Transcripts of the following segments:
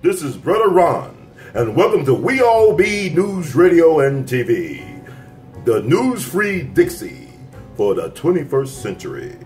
This is Brother Ron, and welcome to We All Be News Radio and TV, the news free Dixie for the 21st century.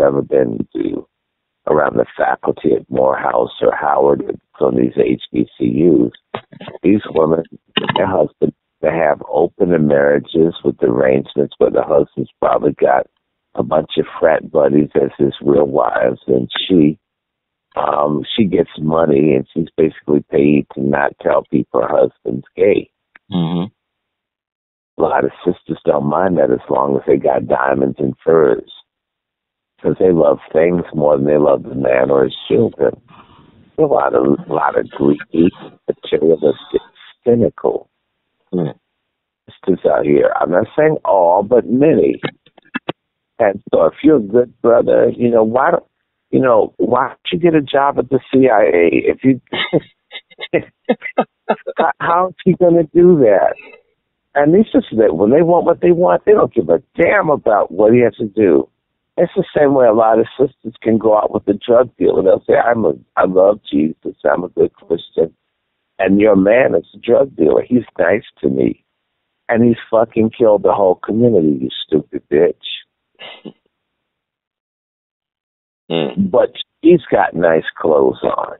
Ever been to around the faculty at Morehouse or Howard at some of these HBCUs, these women, their husbands, they have open marriages with arrangements where the husband's probably got a bunch of frat buddies as his real wives, and she, um, she gets money and she's basically paid to not tell people her husband's gay. Mm-hmm. A lot of sisters don't mind that as long as they got diamonds and furs. Because they love things more than they love the man or his children. A lot of a lot of greedy, materialistic, cynical Hmm. sisters out here. I'm not saying all, but many. And so if you're a good brother, you know, why don't you know, why don't you get a job at the CIA? If you how, how's he gonna do that? And these sisters, that when they want what they want, they don't give a damn about what he has to do. It's the same way a lot of sisters can go out with a drug dealer. They'll say, "I'm a, I love Jesus. I'm a good Christian," and your man is a drug dealer. He's nice to me, and he's fucking killed the whole community. You stupid bitch. Mm. But she's got nice clothes on.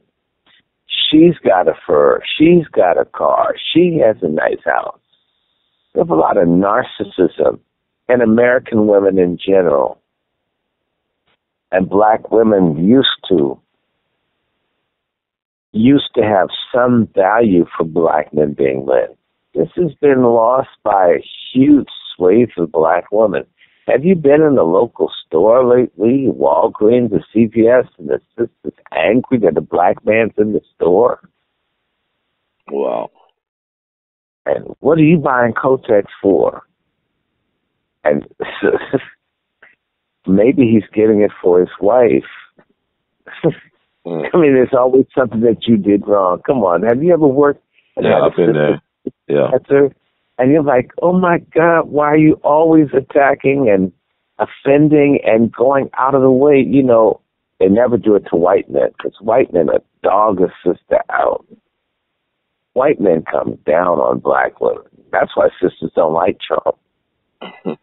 She's got a fur. She's got a car. She has a nice house. There's a lot of narcissism in American women in general. And black women used to used to have some value for black men being led. This has been lost by a huge swathe of black women. Have you been in the local store lately, Walgreens or CVS, and the sister's angry that a black man's in the store? Wow. And what are you buying Kotex for? And maybe he's getting it for his wife. I mean, there's always something that you did wrong. Come on, have you ever worked? and Yeah, I've been there. Yeah. sister And you're like, oh my God, why are you always attacking and offending and going out of the way? You know, they never do it to white men because white men are dog a sister out. White men come down on black women. That's why sisters don't like Trump.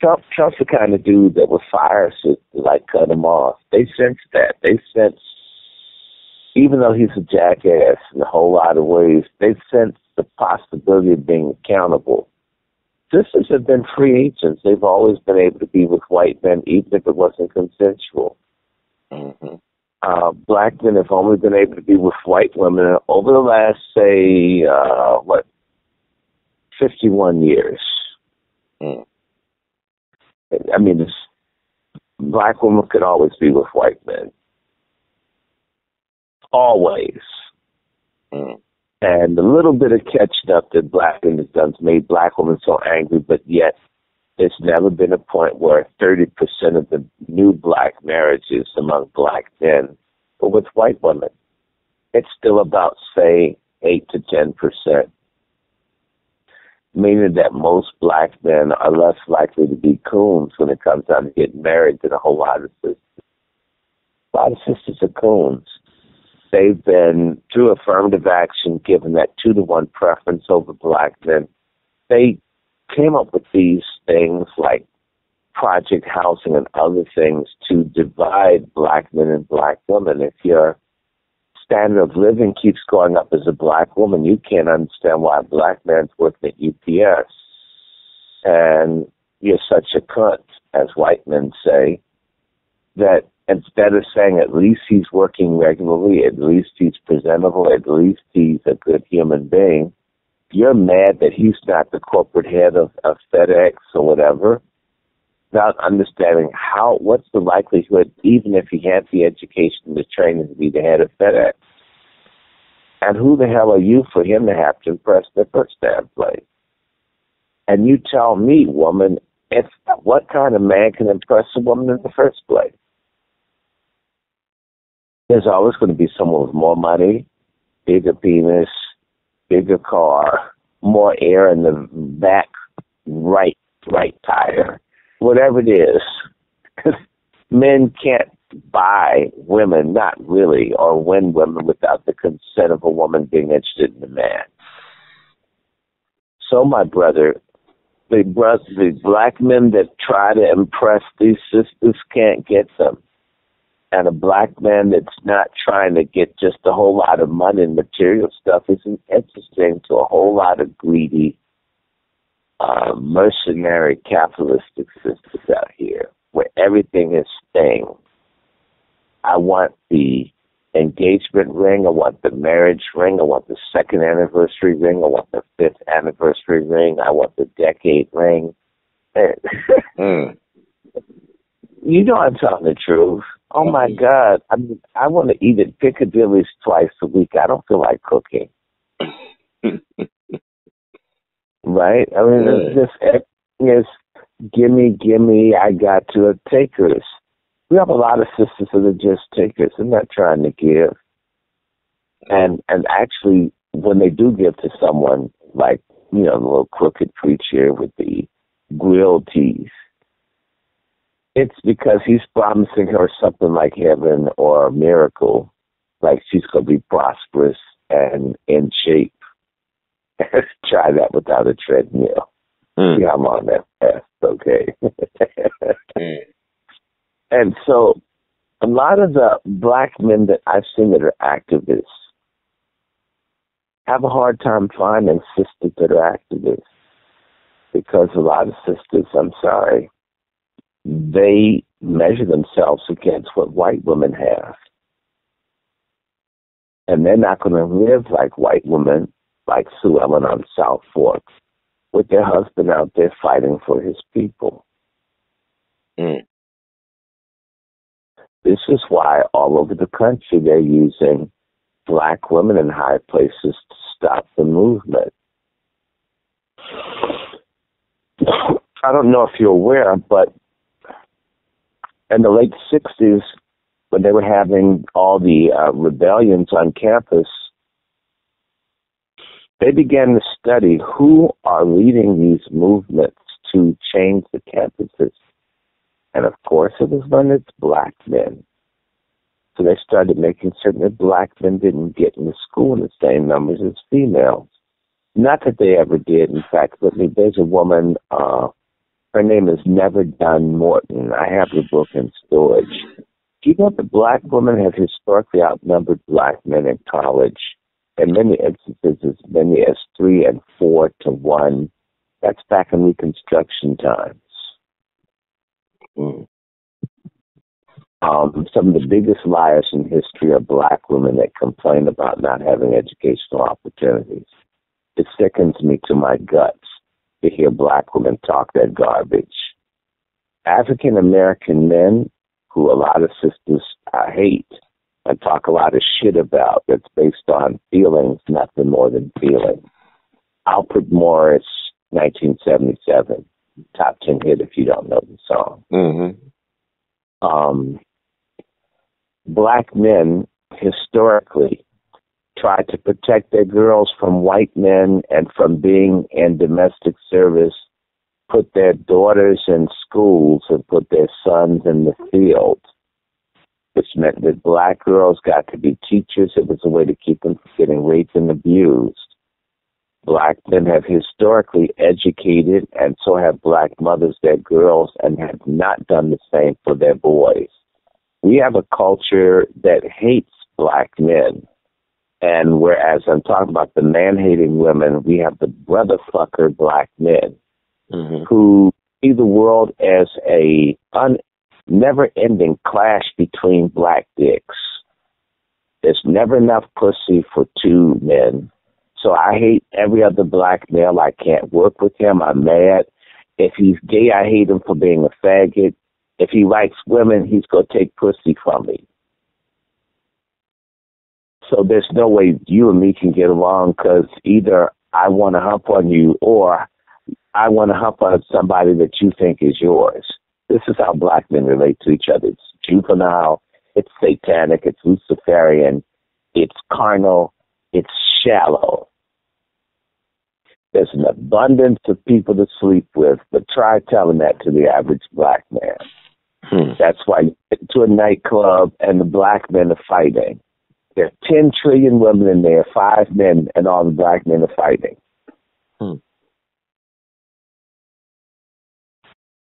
Trump Trump's the kind of dude that would fire sisters, like cut him off. They sense that. They sense, even though he's a jackass in a whole lot of ways, they sense the possibility of being accountable. Sisters have been free agents. They've always been able to be with white men, even if it wasn't consensual. Mm-hmm. Uh, black men have only been able to be with white women over the last, say, uh, what, 51 years. Mm. I mean, this black women could always be with white men. Always. Mm. And the little bit of catching up that black men have done has made black women so angry, but yet there's never been a point where 30% of the new black marriages among black men were with white women. It's still about, say, 8 to 10%, meaning that most black men are less likely to be coons when it comes down to getting married than a whole lot of sisters. A lot of sisters are coons they've been through affirmative action given that two to one preference over black men. They came up with these things like project housing and other things to divide black men and black women. If your standard of living keeps going up as a black woman, you can't understand why a black man's working at UPS. And you're such a cunt, as white men say, that instead of saying at least he's working regularly, at least he's presentable, at least he's a good human being, you're mad that he's not the corporate head of, of FedEx or whatever, without understanding how what's the likelihood, even if he had the education, the training to be the head of FedEx. And who the hell are you for him to have to impress the first damn place? And you tell me, woman, if what kind of man can impress a woman in the first place? There's always going to be someone with more money, bigger penis, bigger car, more air in the back right right tire, whatever it is. Men can't buy women, not really, or win women without the consent of a woman being interested in a man. So, my brother, the, the black men that try to impress these sisters can't get them. And a black man that's not trying to get just a whole lot of money and material stuff isn't interesting to a whole lot of greedy, uh, mercenary capitalistic sisters out here where everything is staying. I want the engagement ring. I want the marriage ring. I want the second anniversary ring. I want the fifth anniversary ring. I want the decade ring. mm. You know I'm telling the truth. Oh my mm-hmm. God! I mean, I want to eat at Piccadilly's twice a week. I don't feel like cooking. right? I mean, it's just eh, it's gimme, gimme. I got to a takers we have a lot of sisters that are just takers. They're not trying to give. And and actually, when they do give to someone, like you know, the little crooked preacher with the grilled teeth, it's because he's promising her something like heaven or a miracle, like she's going to be prosperous and in shape. Try that without a treadmill. Mm. Yeah, I'm on that path. Okay. mm. And so a lot of the black men that I've seen that are activists have a hard time finding sisters that are activists because a lot of sisters, I'm sorry, they measure themselves against what white women have. And they're not going to live like white women, like Sue Ellen on South Fork, with their husband out there fighting for his people. Mm. This is why all over the country they're using black women in high places to stop the movement. I don't know if you're aware, but in the late 60s, when they were having all the uh, rebellions on campus, they began to study who are leading these movements to change the campuses. And of course, it was when it's black men. So they started making certain that black men didn't get into school in the same numbers as females. Not that they ever did. In fact, let me, there's a woman, uh, her name is Never Done Morton. I have the book in storage. Do you know that black women have historically outnumbered black men in college? In many instances, many as three and four to one. That's back in Reconstruction times. Mm. Um, some of the biggest liars in history are black women that complain about not having educational opportunities. It sickens me to my guts to hear black women talk that garbage. African American men, who a lot of sisters I hate and talk a lot of shit about, that's based on feelings, nothing more than feelings. Alfred Morris, 1977 top 10 hit if you don't know the song. Mm-hmm. Um, black men historically try to protect their girls from white men and from being in domestic service, put their daughters in schools and put their sons in the field, which meant that black girls got to be teachers. It was a way to keep them from getting raped and abused. Black men have historically educated, and so have black mothers their girls, and have not done the same for their boys. We have a culture that hates black men. And whereas I'm talking about the man hating women, we have the brother fucker black men mm-hmm. who see the world as a un- never ending clash between black dicks. There's never enough pussy for two men. So I hate every other black male. I can't work with him. I'm mad. If he's gay, I hate him for being a faggot. If he likes women, he's going to take pussy from me. So there's no way you and me can get along because either I want to hump on you or I want to hump on somebody that you think is yours. This is how black men relate to each other. It's juvenile, it's satanic, it's Luciferian, it's carnal, it's shallow. There's an abundance of people to sleep with, but try telling that to the average black man. Hmm. That's why you get to a nightclub and the black men are fighting. There are 10 trillion women in there, five men, and all the black men are fighting.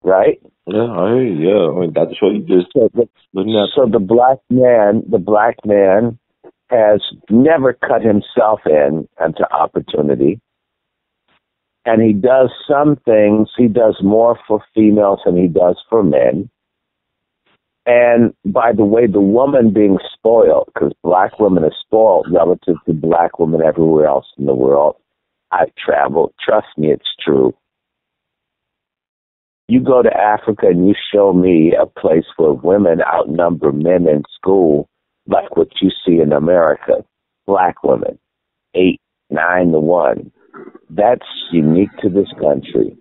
Right? Yeah, I hear you. Yeah, I mean, that's what you just. So the, so the black man, the black man has never cut himself in into opportunity. And he does some things, he does more for females than he does for men. And by the way, the woman being spoiled, because black women are spoiled relative to black women everywhere else in the world. I've traveled. Trust me, it's true. You go to Africa and you show me a place where women outnumber men in school, like what you see in America. Black women, eight, nine to one. That's unique to this country.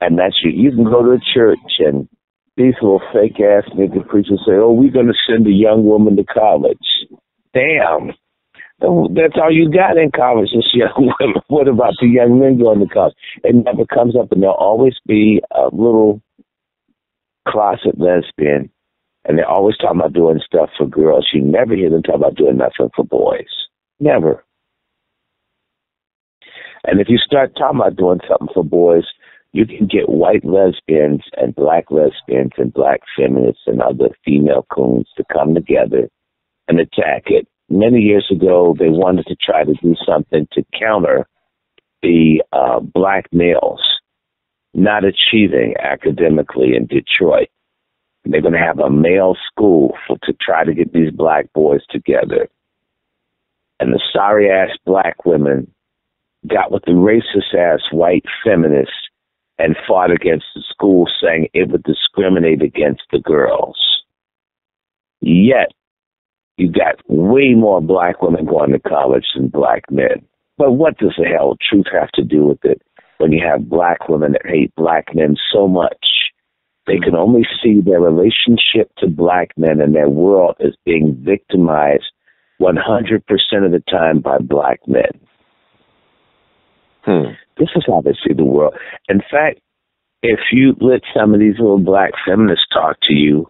And that's you. You can go to a church and these little fake ass nigga preachers say, "Oh, we're gonna send a young woman to college." Damn, that's all you got in college is young women. What about the young men going to college? It never comes up, and there'll always be a little closet lesbian, and they're always talking about doing stuff for girls. You never hear them talk about doing nothing for boys. Never. And if you start talking about doing something for boys, you can get white lesbians and black lesbians and black feminists and other female coons to come together and attack it. Many years ago, they wanted to try to do something to counter the uh, black males not achieving academically in Detroit. They're going to have a male school for, to try to get these black boys together. And the sorry ass black women got with the racist ass white feminists and fought against the school saying it would discriminate against the girls. Yet, you got way more black women going to college than black men. But what does the hell truth have to do with it when you have black women that hate black men so much? They can only see their relationship to black men and their world as being victimized 100% of the time by black men. Hmm. This is how they see the world. In fact, if you let some of these little black feminists talk to you,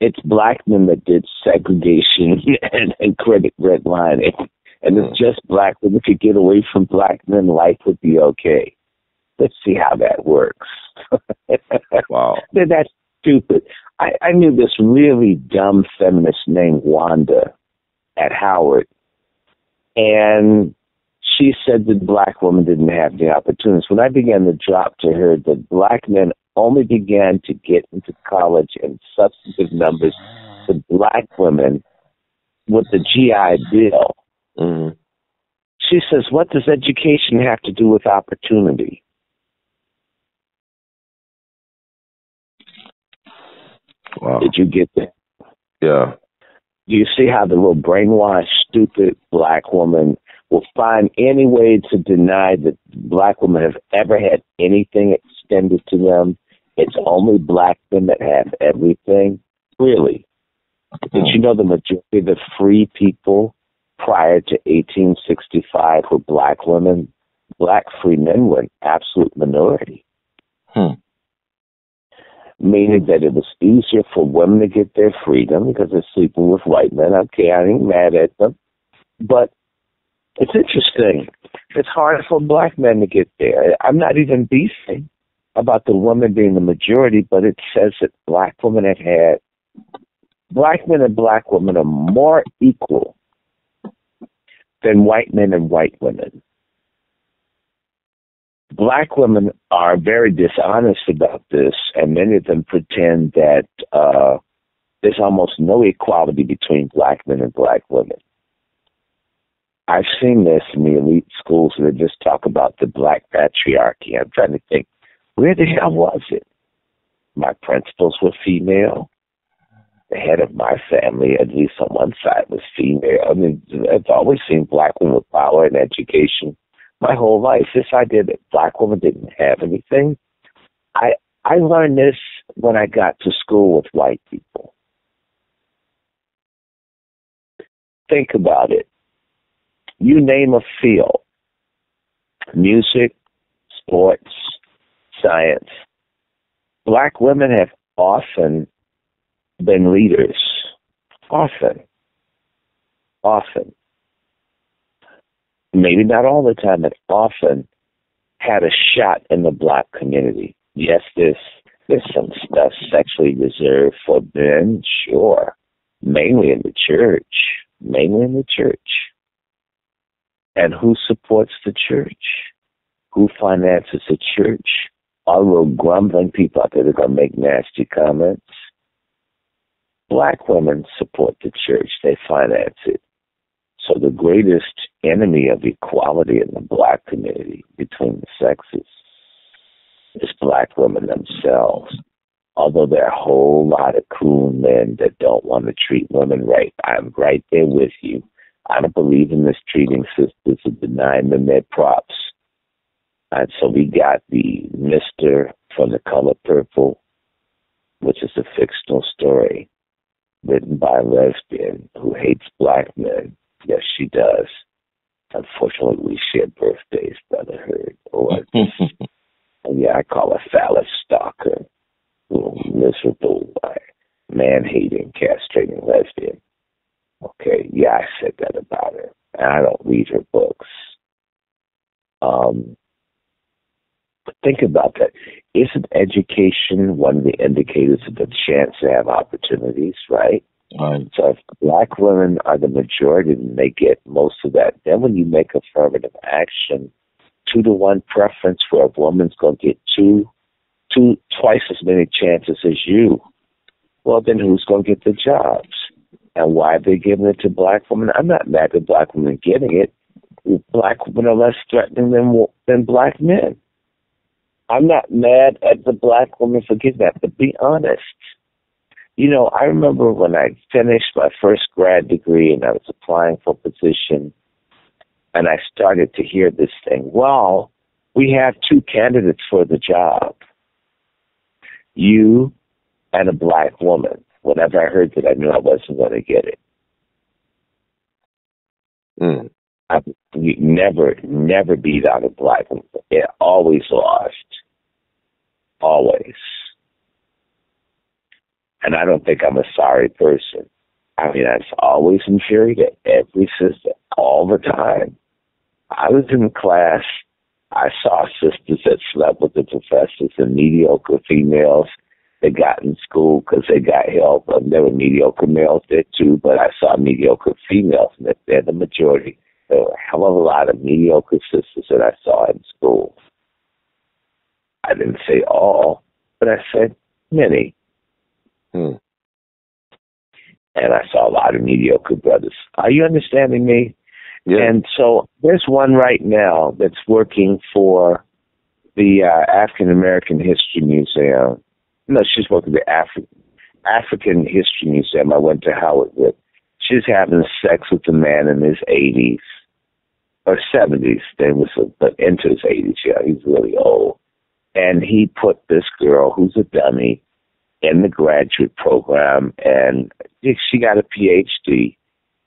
it's black men that did segregation and, and credit redlining. And it's hmm. just black women could get away from black men, life would be okay. Let's see how that works. wow. That's stupid. I, I knew this really dumb feminist named Wanda at Howard. And she said that black women didn't have the opportunities. When I began to drop to her that black men only began to get into college in substantive numbers to black women with the GI Bill, mm-hmm. she says, What does education have to do with opportunity? Wow. Did you get that? Yeah. Do you see how the little brainwashed, stupid black woman will find any way to deny that black women have ever had anything extended to them. It's only black men that have everything. Really. Did you know the majority of the free people prior to 1865 were black women? Black free men were an absolute minority. Hmm. Meaning that it was easier for women to get their freedom because they're sleeping with white men. Okay, I ain't mad at them. But it's interesting. It's hard for black men to get there. I'm not even beefing about the women being the majority, but it says that black women have had black men and black women are more equal than white men and white women. Black women are very dishonest about this, and many of them pretend that uh, there's almost no equality between black men and black women. I've seen this in the elite schools they just talk about the black patriarchy. I'm trying to think, where the hell was it? My principals were female. the head of my family, at least on one side, was female. I mean, it's always seen black women with power and education my whole life. This idea that black women didn't have anything, I I learned this when I got to school with white people. Think about it. You name a field music, sports, science. Black women have often been leaders. Often. Often. Maybe not all the time, but often had a shot in the black community. Yes, there's there's some stuff sexually reserved for men, sure. Mainly in the church. Mainly in the church. And who supports the church? Who finances the church? All the grumbling people out there that are going to make nasty comments. Black women support the church. They finance it. So the greatest enemy of equality in the black community between the sexes is black women themselves. Although there are a whole lot of cool men that don't want to treat women right, I'm right there with you. I don't believe in mistreating sisters and denying them their props. And so we got the Mister from the color purple, which is a fictional story written by a lesbian who hates black men. Yes, she does. Unfortunately, we share birthdays, Brother Herd. Or, oh, yeah, I call her phallus stalker, little miserable, man hating, castrating lesbian. Okay, yeah, I said that about her. And I don't read her books. Um, but think about that. Isn't education one of the indicators of the chance to have opportunities, right? Right. So if black women are the majority and they get most of that, then when you make affirmative action, two to one preference where a woman's going to get two, two, twice as many chances as you, well, then who's going to get the jobs? And why are they giving it to black women? I'm not mad at black women getting it. Black women are less threatening than than black men. I'm not mad at the black woman for getting that, but be honest. You know, I remember when I finished my first grad degree and I was applying for a position, and I started to hear this thing. Well, we have two candidates for the job. You and a black woman. Whenever I heard that, I knew I wasn't going to get it. Mm. I never, never beat out a black woman. It always lost. Always. And I don't think I'm a sorry person. I mean, I was always inferior to every sister all the time. I was in class. I saw sisters that slept with the professors and mediocre females that got in school because they got help. And there were mediocre males there too, but I saw mediocre females, and they're the majority. There were a hell of a lot of mediocre sisters that I saw in school. I didn't say all, but I said many. Hmm. And I saw a lot of mediocre brothers. Are you understanding me? Yeah. And so there's one right now that's working for the uh, African American History Museum. No, she's working for the Afri- African History Museum. I went to Howard with. She's having sex with a man in his 80s or 70s. Then was but into his 80s. Yeah, he's really old. And he put this girl, who's a dummy, in the graduate program, and she got a PhD.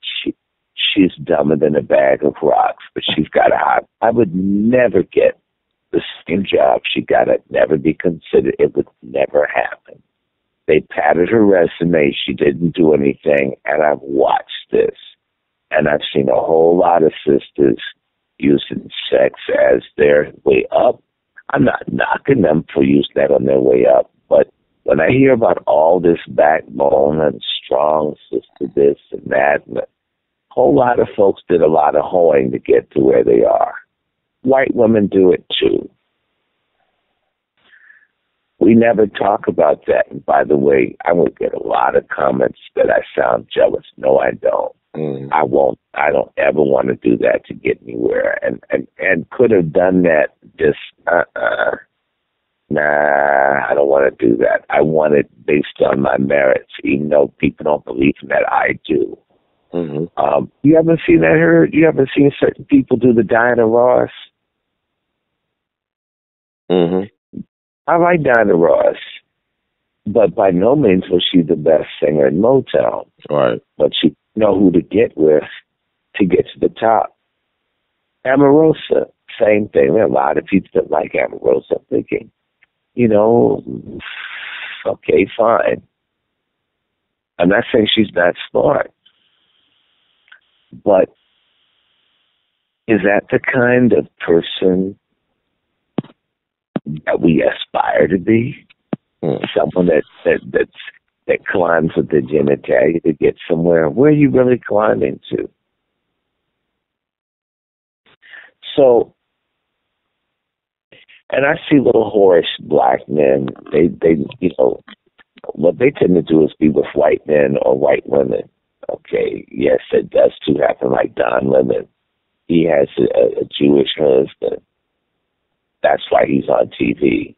She she's dumber than a bag of rocks, but she's got a hot. I would never get the same job she got. I'd never be considered. It would never happen. They patted her resume. She didn't do anything, and I've watched this, and I've seen a whole lot of sisters using sex as their way up. I'm not knocking them for using that on their way up, but when I hear about all this backbone and strong sister this and that, and a whole lot of folks did a lot of hoeing to get to where they are. White women do it too. We never talk about that. And by the way, I will get a lot of comments that I sound jealous. No, I don't. Mm. I won't. I don't ever want to do that to get anywhere. And and and could have done that. Just uh uh-uh. nah, I don't want to do that. I want it based on my merits, even though people don't believe in that. I do. Mm-hmm. Um, you haven't seen that heard? You haven't seen certain people do the Diana Ross? Mm-hmm. I like Diana Ross, but by no means was she the best singer in Motown. Right. But she know who to get with to get to the top. Omarosa, same thing. There are a lot of people that like Omarosa. I'm thinking, you know, okay, fine. I'm not saying she's not smart, but is that the kind of person that we aspire to be? Hmm. Someone that that that's that climbs with the genitalia to get somewhere. Where are you really climbing to? So, and I see little whorish black men. They they you know what they tend to do is be with white men or white women. Okay, yes, it does too happen. Like Don Lemon, he has a, a Jewish husband. That's why he's on TV.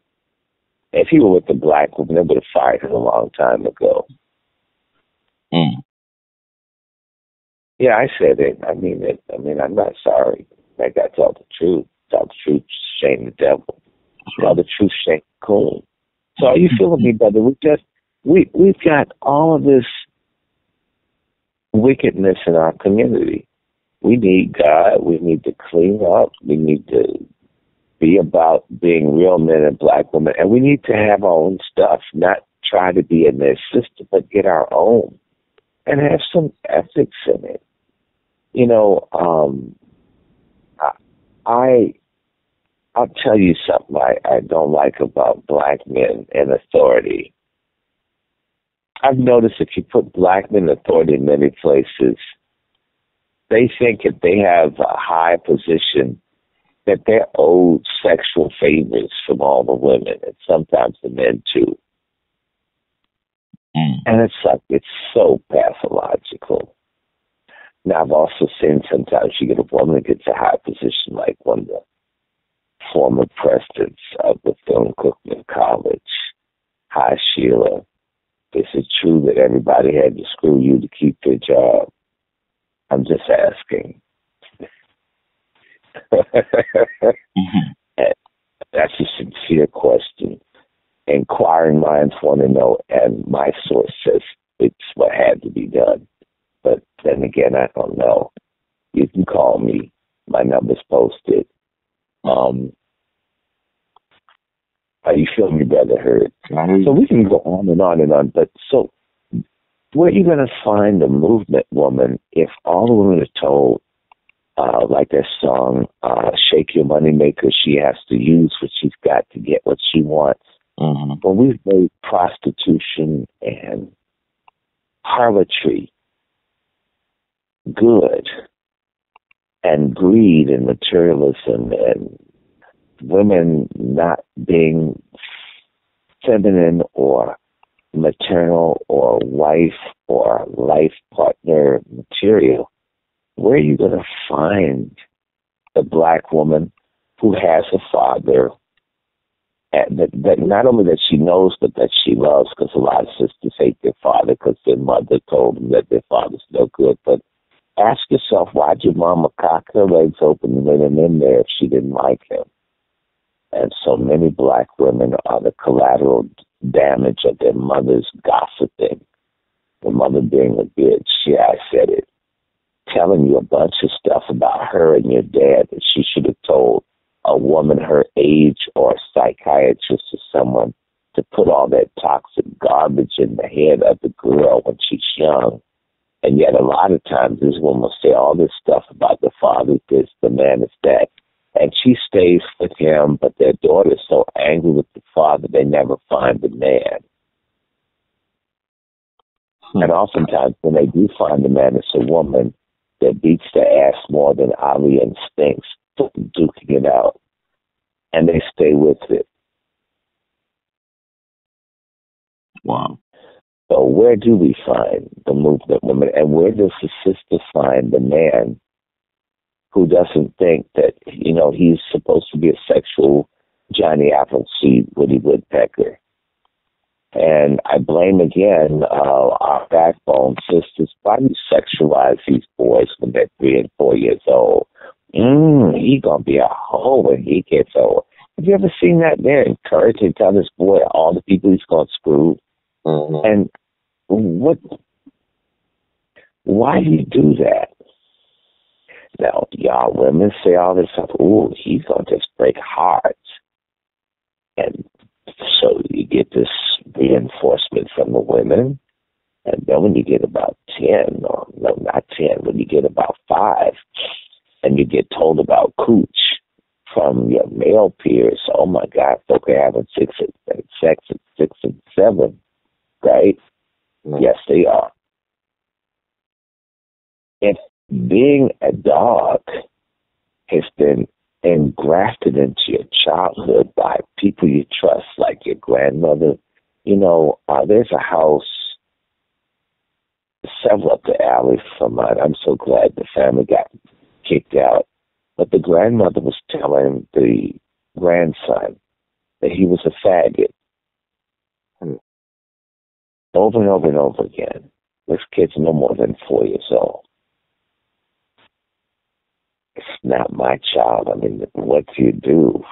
If he were with the black woman, they would have fired him a long time ago. Mm. Yeah, I said it. I mean it. I mean, I'm not sorry. I got to tell the truth. Tell the truth, shame the devil. Tell the truth, shame the coon. So are you feeling me, brother? We just we we've got all of this wickedness in our community. We need God. We need to clean up. We need to be about being real men and black women, and we need to have our own stuff, not try to be in their system, but get our own and have some ethics in it. You know, um, I, I I'll tell you something I, I don't like about black men and authority. I've noticed if you put black men in authority in many places, they think if they have a high position, that they're owed sexual favors from all the women and sometimes the men too. Mm. And it's like it's so pathological. Now I've also seen sometimes you get a woman that gets a high position like one of the former presidents of the Bethune-Cookman College. Hi Sheila. Is it true that everybody had to screw you to keep their job? I'm just asking. Mm-hmm. That's a sincere question. Inquiring minds want to know, and my source says it's what had to be done. But then again, I don't know. You can call me. My number's posted. Um, are you feeling me, brother? Hear So we can go on and on and on. But so, where are you going to find a movement woman if all the women are told, uh, like that song, uh, "Shake Your Money Maker"? She has to use what she's got to get what she wants. Mm-hmm. Well, we've made prostitution and harlotry good, and greed and materialism and women not being feminine or maternal or wife or life partner material, where are you going to find a black woman who has a father that, that not only that she knows but that she loves because a lot of sisters hate their father because their mother told them that their father's no good but ask yourself why'd your mama cock her legs open and let him in there if she didn't like him and so many black women are the collateral damage of their mother's gossiping. The mother being a bitch, yeah, I said it. Telling you a bunch of stuff about her and your dad that she should have told a woman her age or a psychiatrist or someone to put all that toxic garbage in the head of the girl when she's young. And yet a lot of times this woman will say all this stuff about the father this, the man is that and she stays with him, but their daughter's so angry with the father they never find the man. And oftentimes when they do find the man, it's a woman that beats their ass more than Ali and Spinks, duking it out. And they stay with it. Wow. So where do we find the movement woman? And where does the sister find the man who doesn't think that, you know, he's supposed to be a sexual Johnny Appleseed, Woody Woodpecker. And I blame again uh, our backbone sisters. Why do you sexualize these boys when they're three and four years old? Mm, he gonna be a hoe when he gets old. Have you ever seen that? They're encouraging tell this boy all the people he's gonna screw. Mm-hmm. And what? Why do you do that? Now, y'all women say all this stuff. Ooh, he's gonna just break hearts, and so you get this reinforcement from the women. And then when you get about 10, or no, not 10, when you get about five, and you get told about cooch from your male peers, oh my God, folk are having six and sex at six and seven, right? Mm-hmm. Yes, they are. If being a dog has been engrafted into your childhood by people you trust, like your grandmother. You know, uh, there's a house several up the alley from mine. I'm so glad the family got kicked out. But the grandmother was telling the grandson that he was a faggot. Over and over and over again. This kid's no more than four years old it's not my child. I mean, what do you do?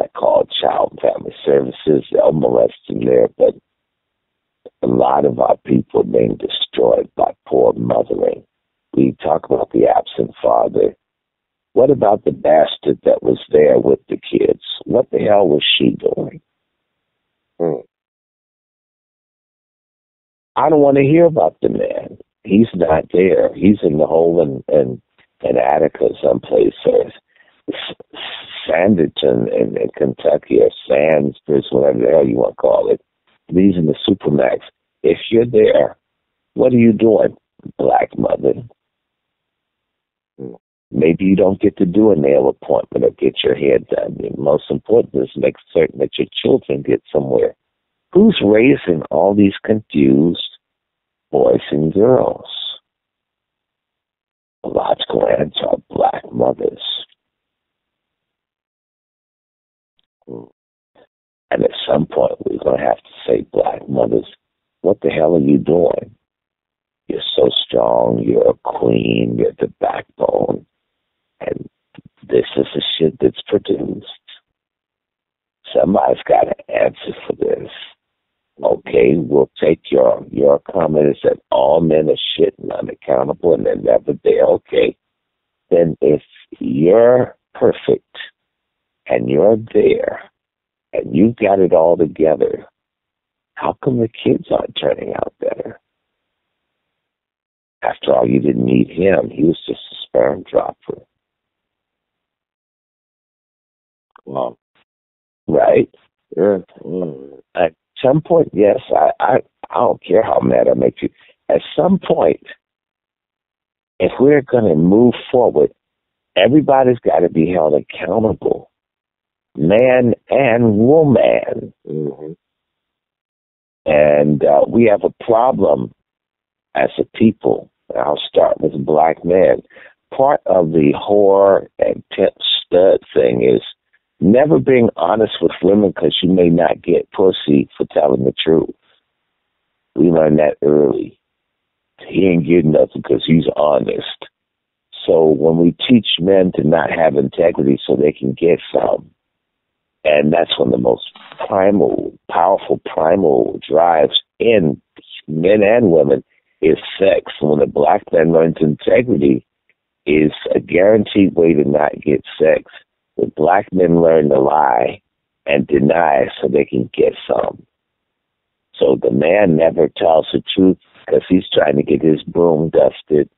I call child and family services. They'll molest him there, but a lot of our people are being destroyed by poor mothering. We talk about the absent father. What about the bastard that was there with the kids? What the hell was she doing? Hmm. I don't want to hear about the man. He's not there. He's in the hole and, and in Attica someplace or Sanditon in, in Kentucky or Sands, whatever the hell you want to call it. These are the Supermax. If you're there, what are you doing, black mother? Maybe you don't get to do a nail appointment or get your hair done. The most important is make certain that your children get somewhere. Who's raising all these confused boys and girls? Logical answer are black mothers. And at some point, we're going to have to say, black mothers, what the hell are you doing? You're so strong. You're a queen. You're the backbone. And this is the shit that's produced. Somebody's got to answer for this. Okay, we'll take your your comment that all men are shit and unaccountable and they're never there. Okay, then if you're perfect and you're there and you've got it all together, how come the kids aren't turning out better? After all, you didn't need him; he was just a sperm dropper. Wow. Right? Yeah. Mm. At some point, yes, I, I, I don't care how mad I make you. At some point, if we're going to move forward, everybody's got to be held accountable, man and woman. Mm-hmm. And uh, we have a problem as a people. I'll start with black men. Part of the whore and pimp stud thing is never being honest with women because you may not get pussy for telling the truth. We learned that early. He ain't getting nothing because he's honest. So when we teach men to not have integrity so they can get some, and that's one of the most primal, powerful, primal drives in men and women is sex. When a black man learns integrity, is a guaranteed way to not get sex the black men learn to lie and deny so they can get some. So the man never tells the truth because he's trying to get his broom dusted.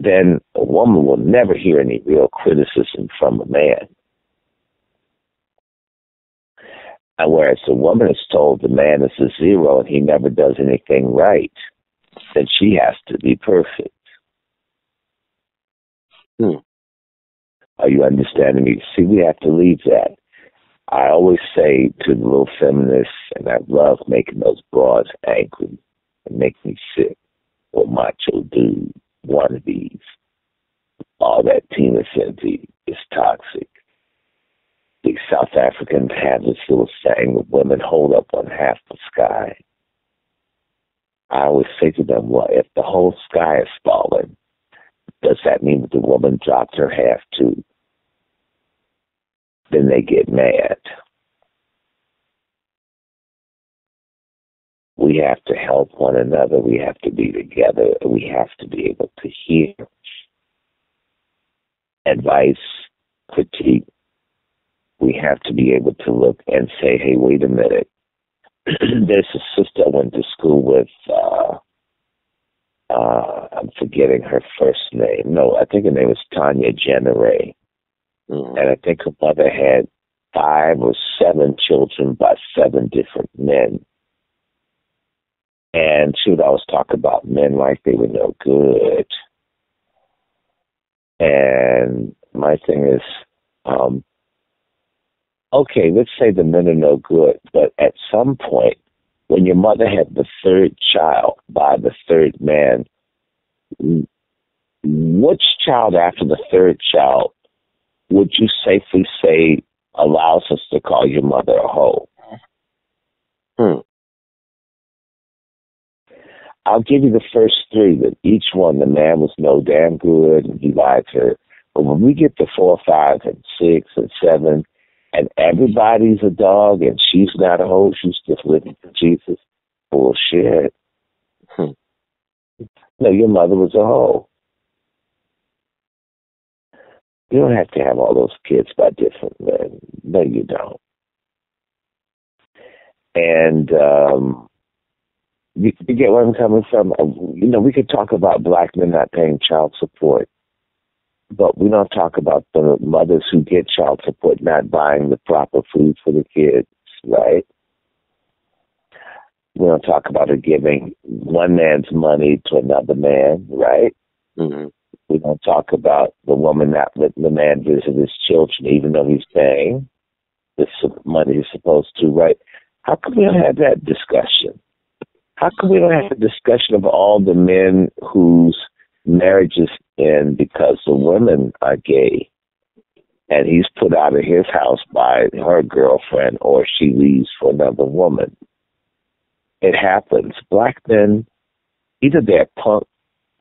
Then a woman will never hear any real criticism from a man. And whereas the woman is told the man is a zero and he never does anything right, then she has to be perfect. Hmm. Are you understanding me? See, we have to leave that. I always say to the little feminists, and I love making those bras angry and make me sick, or macho dude wannabes. All that Tina Fenty is toxic. They South Africans have this little saying that women hold up on half the sky. I always say to them, well, if the whole sky is falling, does that mean that the woman dropped her half too? Then they get mad. We have to help one another. We have to be together. We have to be able to hear advice, critique. We have to be able to look and say, hey, wait a minute. There's a sister I went to school with. Uh, uh, I'm forgetting her first name. No, I think her name was Tanya Jenneray. Mm. And I think her mother had five or seven children by seven different men. And she would always talk about men like they were no good. And my thing is, um, okay, let's say the men are no good, but at some point, when your mother had the third child by the third man, which child after the third child would you safely say allows us to call your mother a hoe? Hmm. I'll give you the first three. That each one, the man was no damn good, and he lied to her. But when we get to four, five, and six, and seven, and everybody's a dog, and she's not a hoe, she's just living for Jesus. Bullshit. Hmm. No, your mother was a hoe. You don't have to have all those kids by different men. No, you don't. And um, you, you get where I'm coming from. Uh, you know, we could talk about black men not paying child support, but we don't talk about the mothers who get child support not buying the proper food for the kids, right? We don't talk about it giving one man's money to another man, right? Mm-hmm. We don't talk about the woman not letting the man visit his children, even though he's paying this money he's supposed to, right? How come we don't have that discussion? How come we don't have a discussion of all the men whose marriages end because the women are gay and he's put out of his house by her girlfriend or she leaves for another woman? It happens. Black men, either they're punk,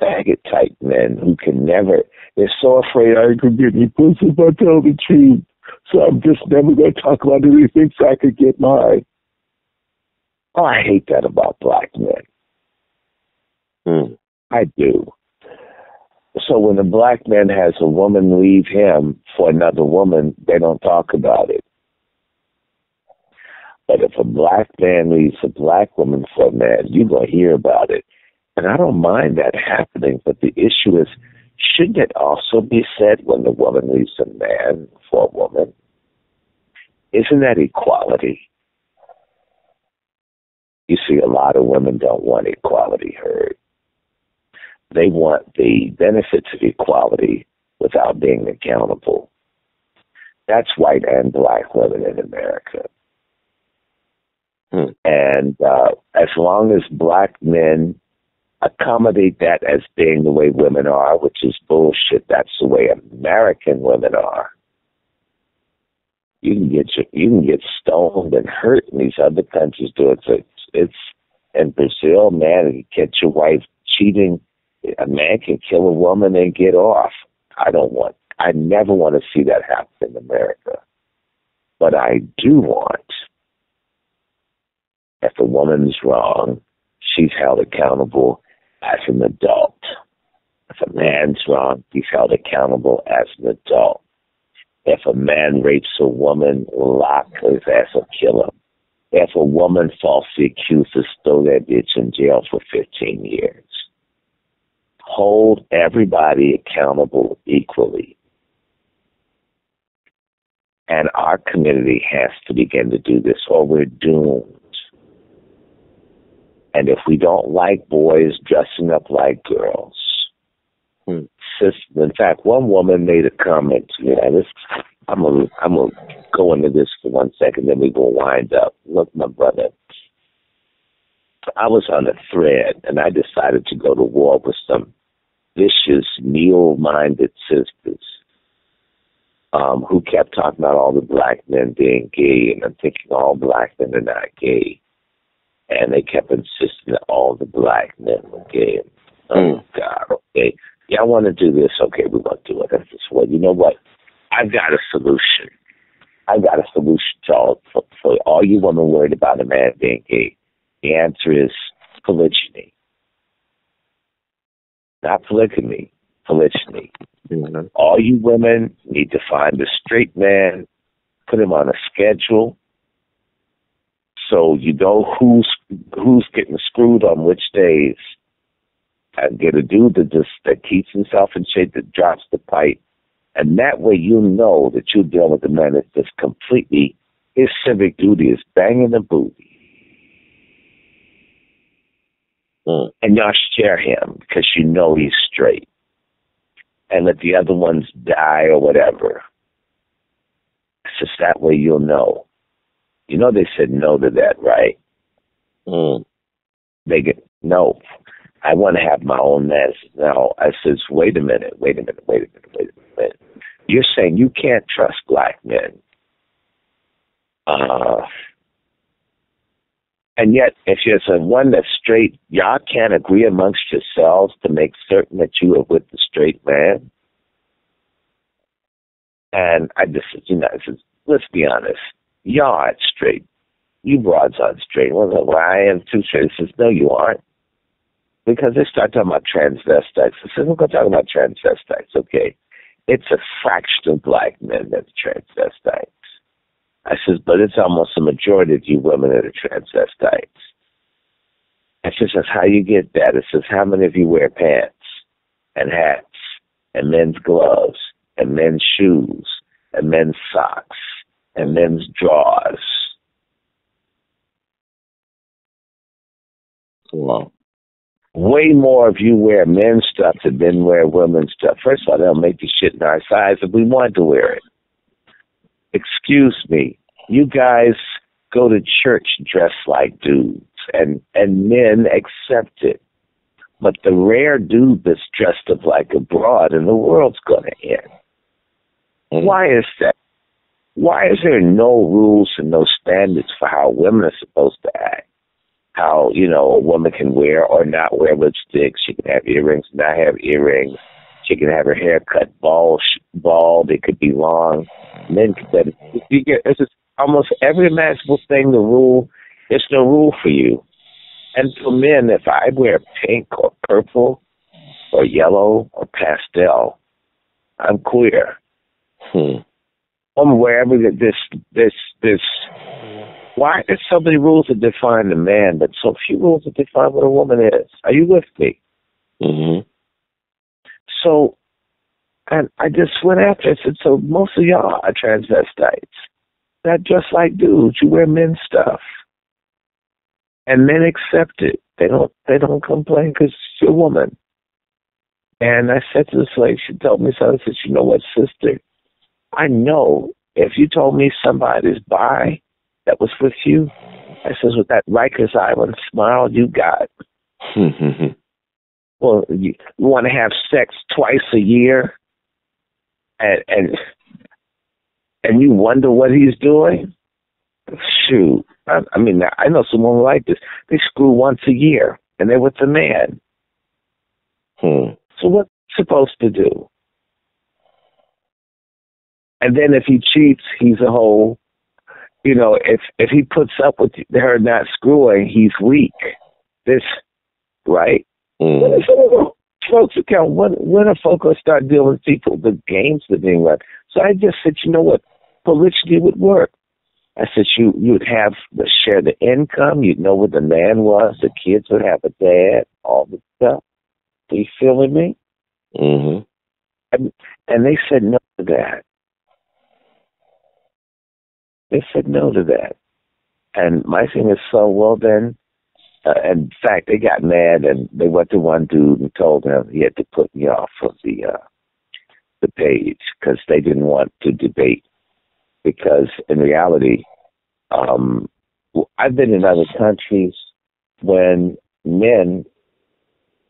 faggot type men who can never, they're so afraid I could get any pussy if I tell the truth. So I'm just never going to talk about anything so I could get mine. Oh, I hate that about black men. Mm, I do. So when a black man has a woman leave him for another woman, they don't talk about it. But if a black man leaves a black woman for a man, you're going to hear about it. And I don't mind that happening, but the issue is, shouldn't it also be said when the woman leaves a man for a woman? Isn't that equality? You see, a lot of women don't want equality heard. They want the benefits of equality without being accountable. That's white and black women in America. Hmm. And uh, as long as black men accommodate that as being the way women are, which is bullshit, that's the way American women are you can get you can get stoned and hurt in these other countries do it. It's, it's in Brazil, man, you catch your wife cheating. A man can kill a woman and get off. I don't want. I never want to see that happen in America. But I do want, if a woman is wrong, she's held accountable as an adult. If a man's wrong, he's held accountable as an adult. If a man rapes a woman, lock his ass or kill him. If a woman falsely accuses, throw that bitch in jail for 15 years. Hold everybody accountable equally. And our community has to begin to do this or we're doomed. And if we don't like boys dressing up like girls, hmm in fact, one woman made a comment. You know, this I'm gonna I'm gonna go into this for one second, then we will wind up. Look, my brother, I was on a thread, and I decided to go to war with some vicious, mule-minded sisters. um, who kept talking about all the black men being gay, and I'm thinking all black men are not gay. And they kept insisting that all the black men were gay. Oh, Mm. God, okay. Yeah, I want to do this. Okay, we're going to do it. I said, well, you know what? I've got a solution. I've got a solution to all, for, for all you women worried about a man being gay. The answer is polygyny. Not polygamy, polygyny. Mhm. All you women need to find a straight man, put him on a schedule, so you know who's who's getting screwed on which days, and get a dude that just that keeps himself in shape, that drops the pipe, and that way you know that you're dealing with a man that's just completely his civic duty is banging the booty, Mm. and y'all share him because you know he's straight and let the other ones die or whatever. It's just that way you'll know. You know they said no to that, right? Mm. They get no. I want to have my own mess. Now I says, wait a minute, wait a minute, wait a minute, wait a minute. You're saying you can't trust black men. Uh and yet, if you're a one that's straight, y'all can't agree amongst yourselves to make certain that you are with the straight man. And I just, you know, I said, let's be honest, aren't straight. You broads aren't straight. Well, I am too straight. He says, no, you aren't. Because they start talking about transvestites. I said, we're going to talk about transvestites, okay? It's a fraction of black men that's transvestites. I says, but it's almost a majority of you women that are transvestites. I says, that's how you get that. It says, how many of you wear pants and hats and men's gloves and men's shoes and men's socks and men's drawers? Wow. Way more of you wear men's stuff than men wear women's stuff. First of all, they'll make the shit in our size if we want to wear it. Excuse me. You guys go to church dressed like dudes and, and men accept it. But the rare dude that's dressed up like a broad and the world's gonna end. Mm. Why is that? Why is there no rules and no standards for how women are supposed to act? How, you know, a woman can wear or not wear lipstick. She can have earrings, not have earrings. She can have her hair cut bald, bald. It could be long. Men can, you get, it's just almost every imaginable thing, the rule, there's no rule for you. And for men, if I wear pink or purple or yellow or pastel, I'm queer. Hmm. I'm wherever that this this this why there's so many rules that define the man, but so few rules that define what a woman is. Are you with me? hmm So and I just went after it. I said, so most of y'all are transvestites. That just like dudes, you wear men's stuff. And men accept it. They don't they don't complain because you're a woman. And I said to this lady, she told me something, I said, you know what, sister? I know if you told me somebody's by that was with you, I says with that Rikers Island smile you got, Hmm. well, you, you want to have sex twice a year, and and and you wonder what he's doing. Shoot, I, I mean, I know someone like this. They screw once a year, and they're with the man. Hmm. So what's supposed to do? And then if he cheats, he's a whole. You know, if if he puts up with her not screwing, he's weak. This, right? When Hmm. is folks account when when are folks gonna start dealing with people the games that being run? So I just said, you know what, polygyny would work. I said you you would have the share the income, you'd know where the man was, the kids would have a dad, all the stuff. Are you feeling me? hmm And And they said no to that. They said no to that. And my thing is so well then uh, in fact, they got mad and they went to one dude and told him he had to put me off of the uh, the page because they didn't want to debate. Because in reality, um, I've been in other countries when men,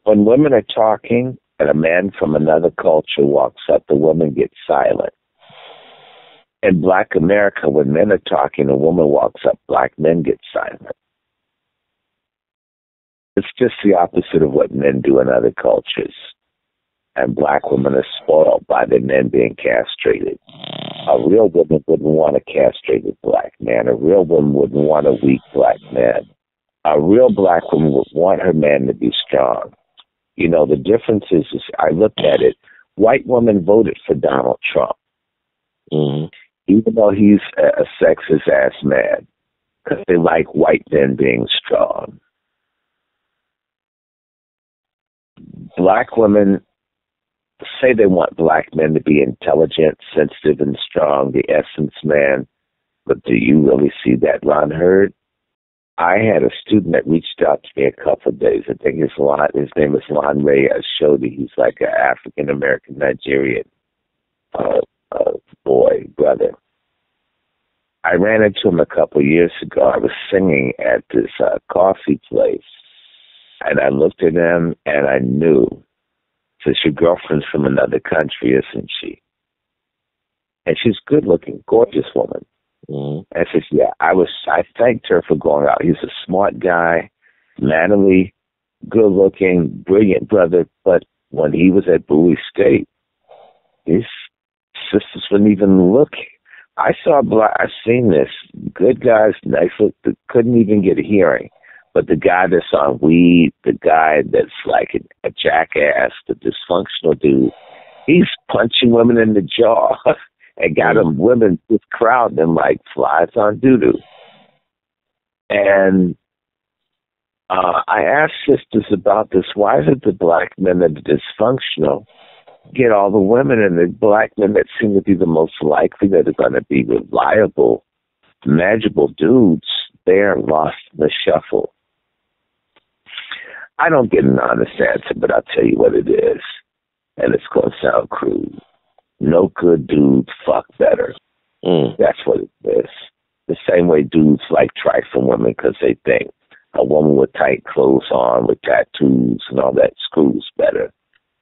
when women are talking and a man from another culture walks up, the woman gets silent. In black America, when men are talking, a woman walks up, black men get silent. It's just the opposite of what men do in other cultures. And black women are spoiled by their men being castrated. A real woman wouldn't want a castrated black man. A real woman wouldn't want a weak black man. A real black woman would want her man to be strong. You know, the difference is, is I looked at it, white women voted for Donald Trump. Mm-hmm. Even though he's a, sexist ass man, because they like white men being strong. black women say they want black men to be intelligent, sensitive, and strong, the essence man. But do you really see that, Ron Herd? I had a student that reached out to me a couple of days. I think his, Lon, his name is Lon Ray Ashodi. He's like an African American Nigerian uh, uh, boy, brother. I ran into him a couple of years ago. I was singing at this uh, coffee place and I looked at him and I knew, says, your girlfriend's from another country, isn't she? And she's good looking, gorgeous woman. And I said, yeah, I was, I thanked her for going out. He's a smart guy, manly, good looking, brilliant brother. But when he was at Bowie State, his sisters wouldn't even look. I saw black, I've seen this. Good guys, nice look, couldn't even get a hearing. But the guy that's on weed, the guy that's like a, a jackass, the dysfunctional dude, he's punching women in the jaw and got them women just crowd them like flies on doo doo. And uh, I asked sisters about this. Why is it the black men that are dysfunctional get all the women, and the black men that seem to be the most likely that are going to be reliable, manageable dudes, they're lost in the shuffle. I don't get an honest answer, but I'll tell you what it is. And it's going to sound crude. No good dudes fuck better. Mm. That's what it is. The same way dudes like trifling women because they think a woman with tight clothes on, with tattoos and all that screws better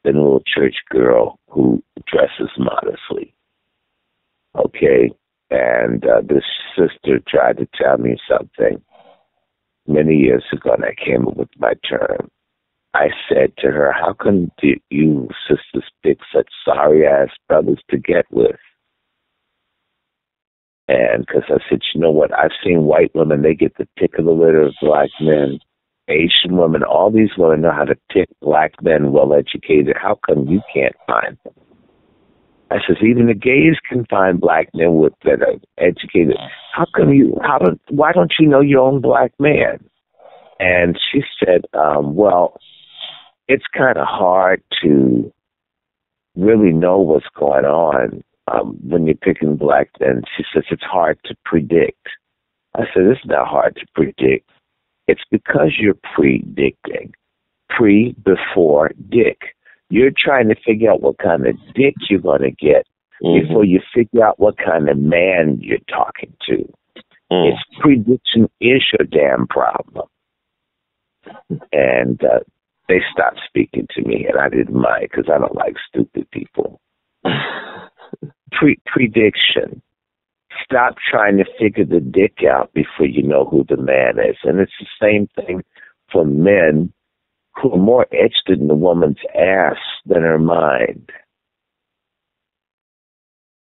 than a little church girl who dresses modestly. Okay? And uh, this sister tried to tell me something many years ago, and I came up with my term. I said to her, How come you sisters pick such sorry ass brothers to get with? And because I said, You know what? I've seen white women, they get the pick of the litter of black men. Asian women, all these women know how to pick black men well educated. How come you can't find them? I says even the gays can find black men with that are educated. How come you? How do? Why don't you know your own black man? And she said, um, well, it's kind of hard to really know what's going on um, when you're picking black men. She says it's hard to predict. I said it's not hard to predict. It's because you're predicting. Pre before dick. You're trying to figure out what kind of dick you're going to get mm-hmm. before you figure out what kind of man you're talking to. Mm. It's prediction is your damn problem. And uh, they stopped speaking to me, and I didn't mind because I don't like stupid people. Pre- prediction. Stop trying to figure the dick out before you know who the man is. And it's the same thing for men who are more interested in the woman's ass than her mind.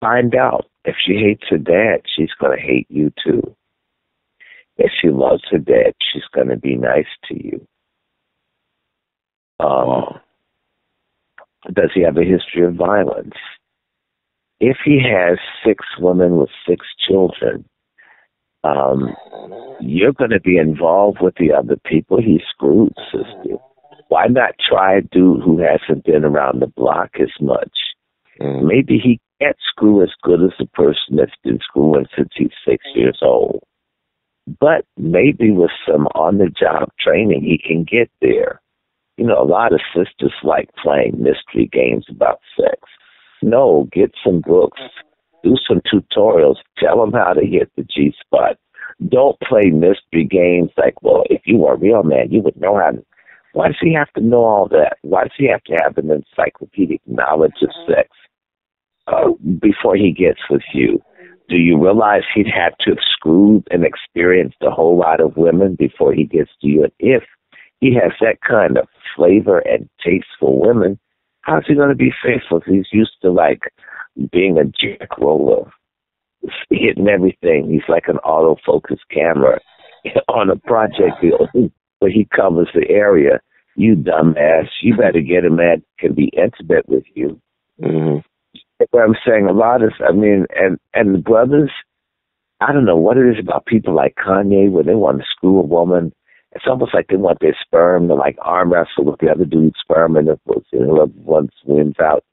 Find out. If she hates her dad, she's going to hate you too. If she loves her dad, she's going to be nice to you. Um, does he have a history of violence? If he has six women with six children, um, you're going to be involved with the other people he screwed, sister. Why not try a dude who hasn't been around the block as much? Mm. Maybe he can't screw as good as the person that's been screwing since he's six years old. But maybe with some on the job training, he can get there. You know, a lot of sisters like playing mystery games about sex. No, get some books, do some tutorials, tell them how to hit the G spot. Don't play mystery games like, well, if you were a real man, you would know how to. Why does he have to know all that? Why does he have to have an encyclopedic knowledge of sex uh, before he gets with you? do you realize he'd have to have screwed and experienced a whole lot of women before he gets to you? And if he has that kind of flavor and taste for women, how's he going to be faithful? He's used to like being a jack roller, hitting everything. He's like an autofocus camera on a project but he covers the area. You dumbass, you better get a man can be intimate with you. Mm-hmm. What I'm saying, a lot of, I mean, and and the brothers, I don't know what it is about people like Kanye where they want to screw a woman. It's almost like they want their sperm to like arm wrestle with the other dude's sperm, and you know, one wins out,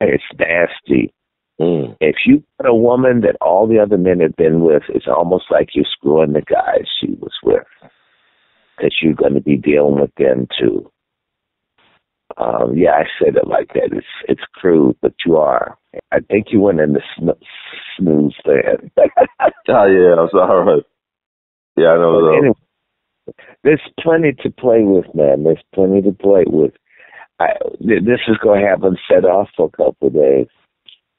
and it's nasty. Mm. If you put a woman that all the other men have been with, it's almost like you're screwing the guys she was with, because you're going to be dealing with them too. Um, yeah, I said it like that. It's it's crude, but you are. I think you went in the sn- snooze land. Oh yeah, I'm sorry. Yeah, I know. But though. anyway, there's plenty to play with, man. There's plenty to play with. I, this is going to have them set off for a couple of days.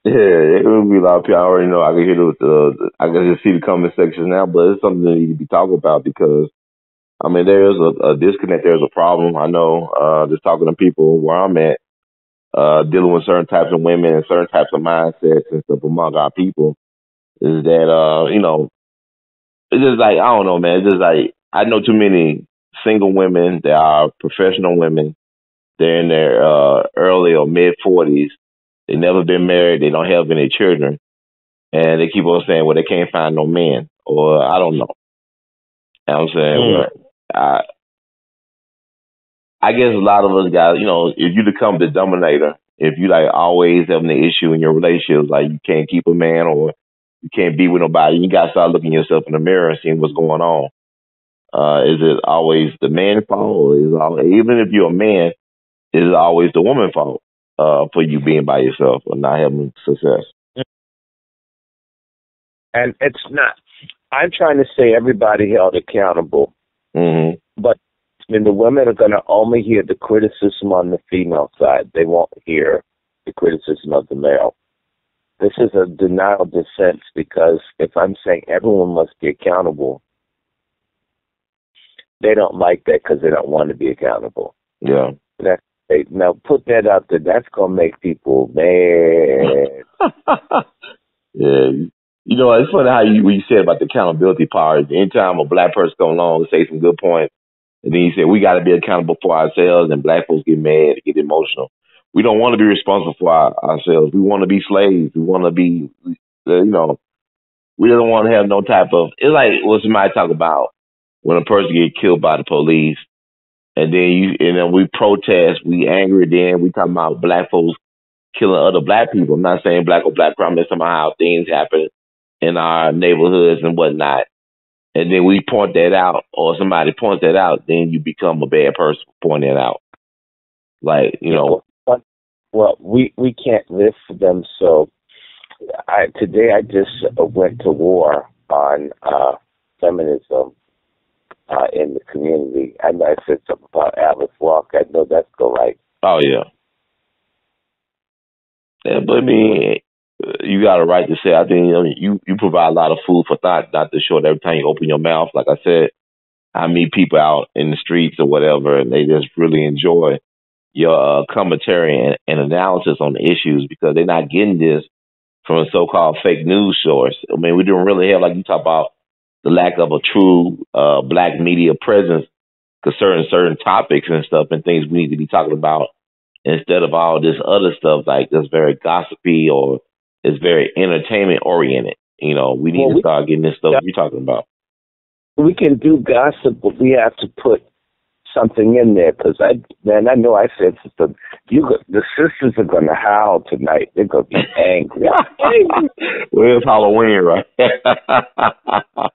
Yeah, it will be a lot of people. I already know. I can hear the, the I can just see the comment section now, but it's something that need to be talked about because, I mean, there is a, a disconnect. There's a problem. I know. Uh, just talking to people where I'm at, uh, dealing with certain types of women and certain types of mindsets and stuff among our people, is that uh, you know, it's just like I don't know, man. It's just like I know too many single women that are professional women. They're in their uh, early or mid forties. They never been married. They don't have any children, and they keep on saying, "Well, they can't find no man," or I don't know. You know what I'm saying, Mm. well, I, I guess a lot of us guys, you know, if you become the dominator, if you like always having an issue in your relationships, like you can't keep a man or you can't be with nobody, you got to start looking yourself in the mirror and seeing what's going on. Uh, is it always the man's fault? Or is it al even if you're a man, is it always the woman's fault uh, for you being by yourself or not having success? And it's not. I'm trying to say everybody held accountable, Mm-hmm. but I mean, the women are going to only hear the criticism on the female side. They won't hear the criticism of the male. This is a denial of defense because if I'm saying everyone must be accountable, they don't like that because they don't want to be accountable. Yeah. Hey, now put that out there. That's gonna make people mad. yeah. You know, it's funny how you what you said about the accountability part. Anytime a black person come along and say some good points, and then you say we got to be accountable for ourselves, and black folks get mad, get emotional. We don't want to be responsible for our, ourselves. We want to be slaves. We want to be, you know, we don't want to have no type of. It's like what somebody talk about when a person get killed by the police, and then you and then we protest, we angry. Then we talking about black folks killing other black people. I'm not saying black or black crime. That's somehow things happen in our neighborhoods and whatnot. And then we point that out, or somebody points that out, then you become a bad person for pointing it out. Like you know, Well, we we can't live for them. So, I today I just went to war on uh feminism uh in the community. I know I said something about Alice Walker. I know that's go right. oh yeah, yeah. But I mean, you got a right to say. I think you you provide a lot of food for thought. Not to short every time you open your mouth. Like I said, I meet people out in the streets or whatever, and they just really enjoy your uh, commentary and, and analysis on the issues because they're not getting this from a so-called fake news source. I mean, we don't really have, like you talk about, the lack of a true uh, black media presence concerning certain topics and stuff and things we need to be talking about instead of all this other stuff like that's very gossipy or it's very entertainment oriented. You know, we need Well, to we- start getting this stuff you're talking about. We can do gossip, but we have to put something in there because I man I know I said something. You go, the sisters are going to howl tonight. They're going to be angry. well, it's Halloween, right?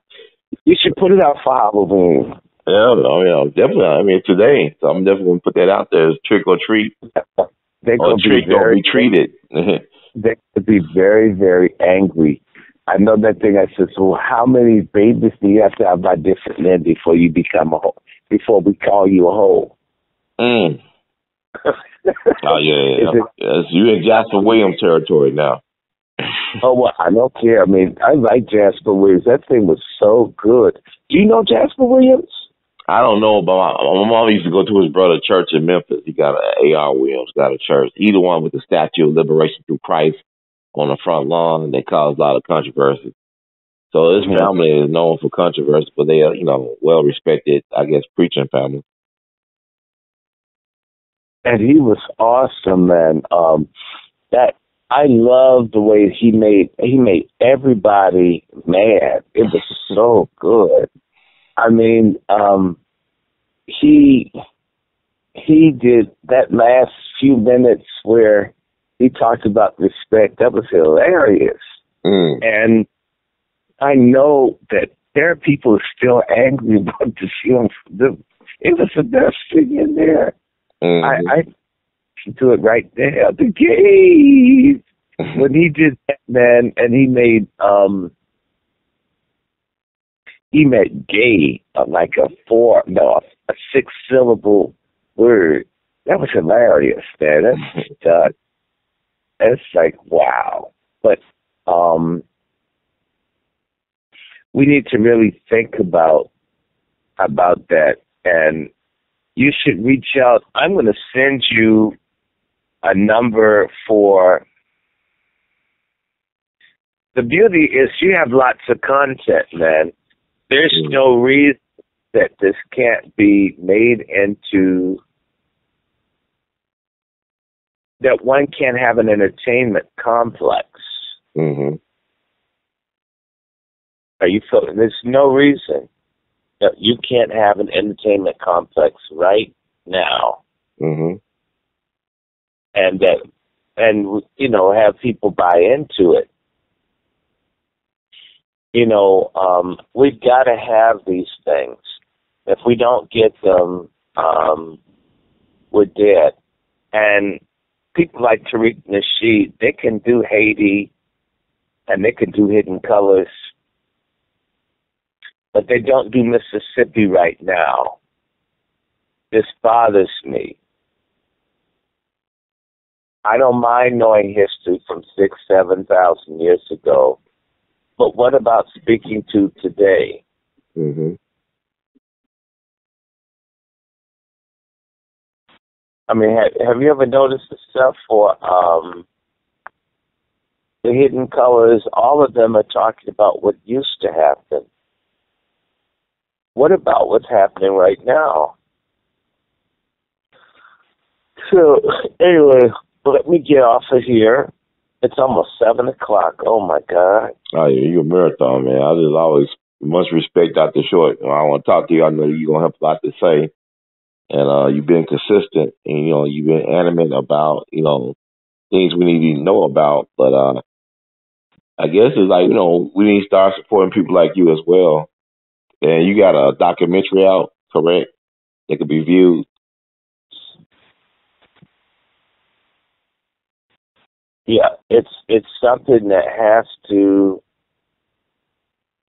you should put it out for Halloween. Yeah, no, yeah, definitely. I mean, today, so I'm definitely gonna put that out there as trick or treat, They're or going to be treat or very be treated. they could be very, very angry. I know that thing. I said, so how many babies do you have to have by different men before you become a hoe? Before we call you a hoe? mm. Oh yeah, yeah. It- Yes, you in Jasper Williams territory now. Oh well, I don't care. I mean, I like Jasper Williams. That thing was so good. Do you know Jasper Williams? I don't know, but my, my mom used to go to his brother church in Memphis. He got a A.R. Williams, got a church. He the one with the Statue of Liberation through Christ on the front lawn. And they caused a lot of controversy. So his family is known for controversy, but they are, you know, well respected, I guess, preaching family. And he was awesome, man. Um, that I love the way he made he made everybody mad. It was so good. I mean, um, he he did that last few minutes where he talked about respect. That was hilarious. Mm. And I know that there are people still angry about the film. The, it was the best thing in there. Mm-hmm. I, Do it right there. The gays. when he did that, man, and he made um he made gay uh, like a four no a six syllable word. That was hilarious, man. That's uh, that's like wow. But um we need to really think about about that and you should reach out. I'm going to send you a number for the beauty is you have lots of content, man. There's Mm. no reason that this can't be made into that one can't have an entertainment complex. hmm Are you feeling? There's no reason that you can't have an entertainment complex right now, hmm and that, and you know, have people buy into it. You know, um, we've got to have these things. If we don't get them, um, we're dead. And people like Tariq Nasheed, they can do Haiti, and they can do Hidden Colors, but they don't do Mississippi right now. This bothers me. I don't mind knowing history from six, seven thousand years ago, but what about speaking to today? hmm I mean, have, have you ever noticed the stuff for um, the hidden colors? All of them are talking about what used to happen. What about what's happening right now? So, anyway, let me get off of here. It's almost seven o'clock. Oh my God. Oh yeah, you a marathon man. I just always much respect Dr. Short. I want to talk to you. I know you're gonna have a lot to say, and uh, you've been consistent, and you know you've been animate about you know things we need to know about. But uh, I guess it's like you know we need to start supporting people like you as well. And you got a documentary out, correct? That could be viewed. Yeah, it's it's something that has to.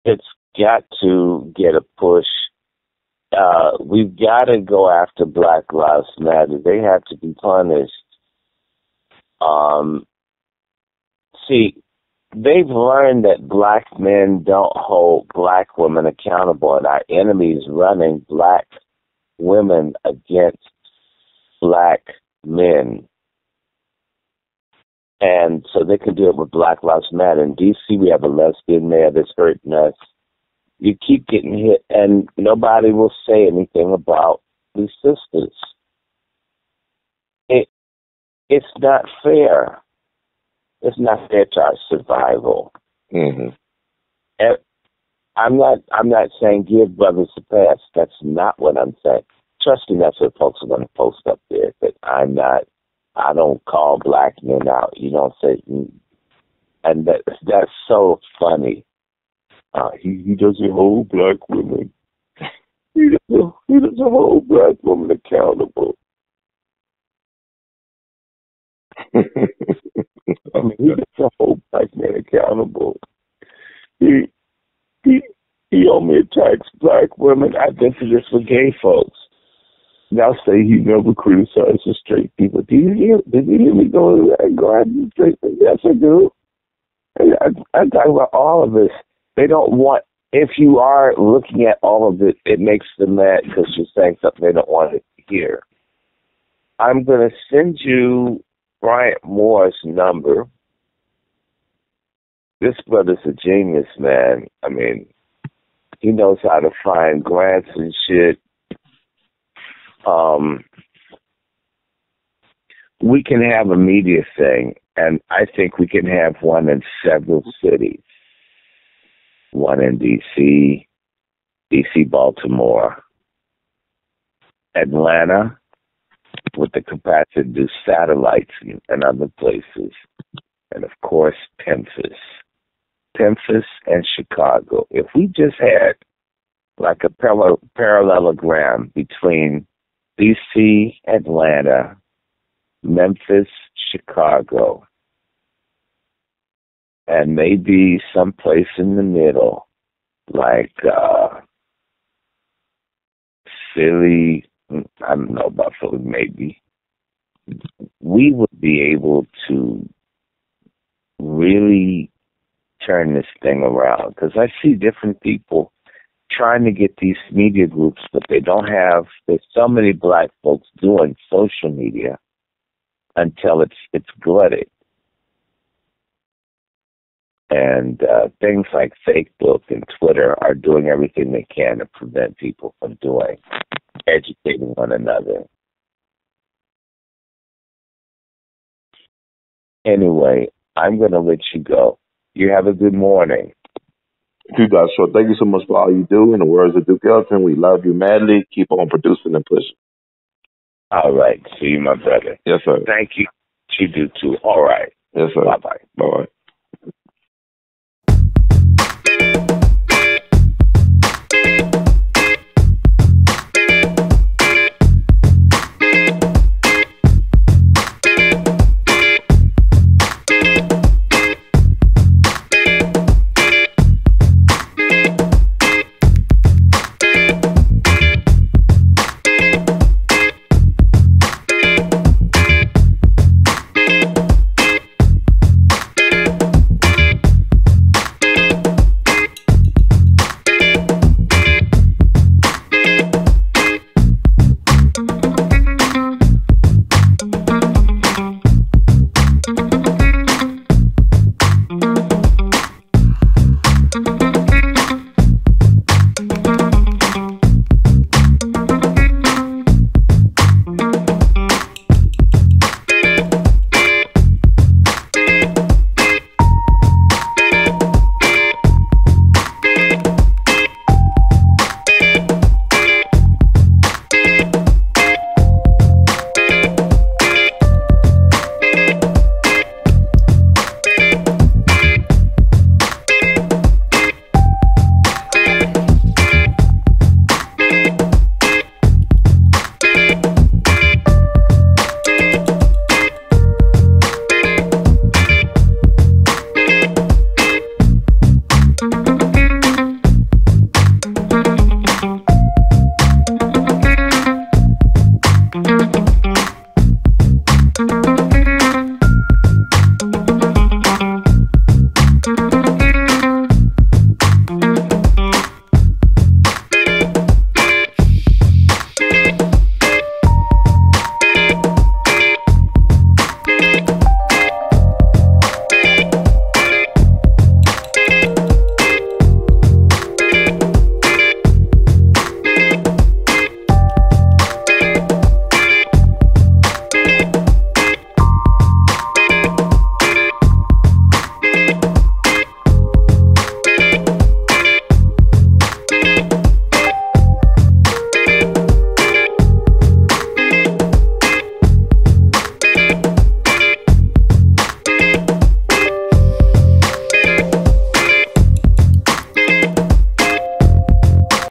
It's got to get a push. Uh, we've got to go after Black Lives Matter. They have to be punished. Um, see, they've learned that black men don't hold black women accountable, and our enemies running black women against black men. And so they can do it with Black Lives Matter. In DC, we have a lesbian mayor that's hurting us. You keep getting hit, and nobody will say anything about these sisters. It, it's not fair. It's not fair to our survival. hmm And I'm not. I'm not saying give brothers a pass. That's not what I'm saying. Trust me, that's what folks are going to post up there. But I'm not. I don't call black men out. You don't say, and that that's so funny. Uh, he he doesn't hold black women. He doesn't, he doesn't hold black women accountable. I mean, he doesn't hold black men accountable. He he he only attacks black women. I guess it is for gay folks. Now say he never criticizes straight people. Do you hear? Did you hear me go go out and straight? Yes, I do. I'm talking about all of this. They don't want. If you are looking at all of it, it makes them mad because you're saying something they don't want to hear. I'm going to send you Bryant Moore's number. This brother's a genius, man. I mean, he knows how to find grants and shit. Um, we can have a media thing, and I think we can have one in several cities. One in D.C., D.C., Baltimore, Atlanta, with the capacity to do satellites and other places, and of course, Memphis. Memphis and Chicago. If we just had like a parallelogram between DC, Atlanta, Memphis, Chicago, and maybe someplace in the middle, like uh, Philly, I don't know about Philly, maybe, we would be able to really turn this thing around because I see different people trying to get these media groups, but they don't have. There's so many black folks doing social media until it's it's glutted, and uh, things like Facebook and Twitter are doing everything they can to prevent people from doing educating one another. Anyway, I'm going to let you go. You have a good morning. You guys, so thank you so much for all you do. In the words of Duke Ellington, we love you madly. Keep on producing and pushing. All right. See you, my brother. Yes, sir. Thank you. You do too. All right. Yes, sir. Bye bye.